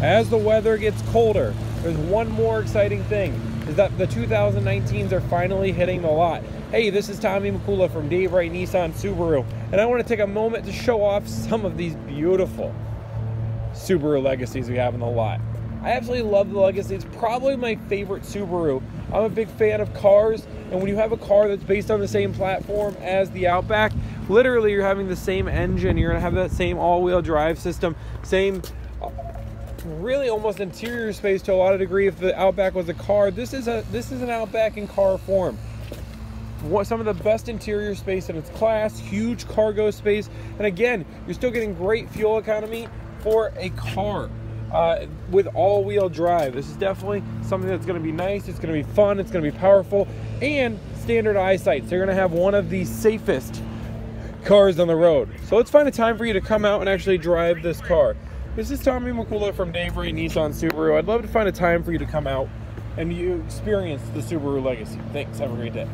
as the weather gets colder, there's one more exciting thing is that the 2019s are finally hitting the lot. Hey, this is Tomi Mikula from Dave Wright Nissan Subaru, and I want to take a moment to show off some of these beautiful Subaru Legacies we have in the lot. I absolutely love the Legacy. It's probably my favorite Subaru. I'm a big fan of cars, and when you have a car that's based on the same platform as the Outback, literally you're having the same engine, you're gonna have that same all-wheel drive system, same really almost interior space to a lot of degree if the Outback was a car. This is a this is an Outback in car form what, some of the best interior space in its class, huge cargo space, and again, you're still getting great fuel economy for a car. Uh, with all-wheel drive. This is definitely something that's going to be nice. It's going to be fun. It's going to be powerful and standard eyesight. So you're going to have one of the safest cars on the road. So let's find a time for you to come out and actually drive this car. This is Tomi Mikula from Dave Wright Nissan Subaru. I'd love to find a time for you to come out and you experience the Subaru Legacy. Thanks. Have a great day.